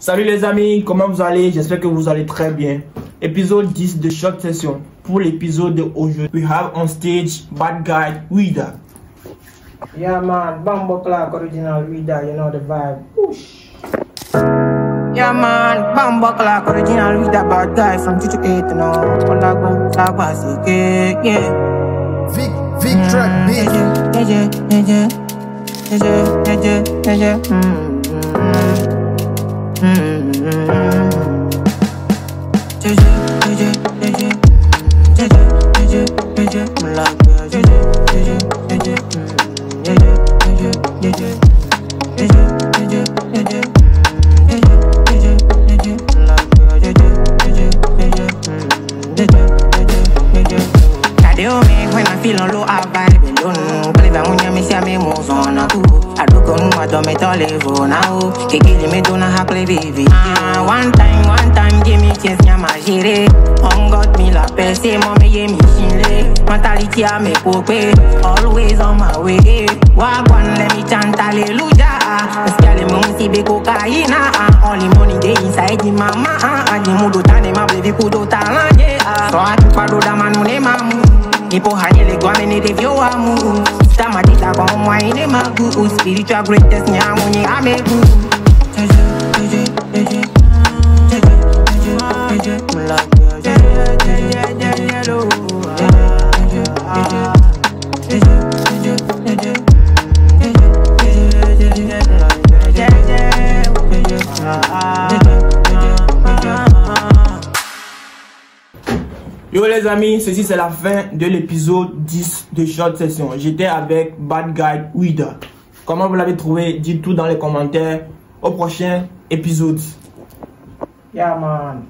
Salut les amis, comment vous allez J'espère que vous allez très bien. Épisode 10 de Short Session. Pour l'épisode d'aujourd'hui, we have on stage Bad Guy Wida. Yeah man, Bambo Clark original Wida, you know the vibe. Whoosh. Yeah man, Bambo Clark original Wida, Bad Guy from 228 no. Olagun, Labasike, yeah. Vic, Vic Track, bitch. Yeah, yeah, yeah, yeah, yeah, yeah, yeah, yeah, yeah. Cadê o meu? Foi na fila, lua vai, belona. Play da unha, me se a mesmo zona, don't me tell level now. Kikili me do na ha play vivi. Ah, one time, one time, give me chance, nyama jere. On got me la peste, mommy ye me chile. Mentality a me pope, always on my way. Wagwan, let me chant hallelujah. Scale me un sibe cocaine. Only money dey inside the mama. ah. The mudo tane ma blevi kudo talanje. So I keep a do da manu ne mamu. Nipo hanyele gwa mene vyo amu. Sita matita kwa mwa ine magu. Spiritual greatness nyamu nye amegu. Jeje, Yo les amis, ceci c'est la fin de l'épisode 10 de Short Session. J'étais avec Bad Guy Wida. Comment vous l'avez trouvé? Dites tout dans les commentaires. Au prochain épisode. Yeah, man.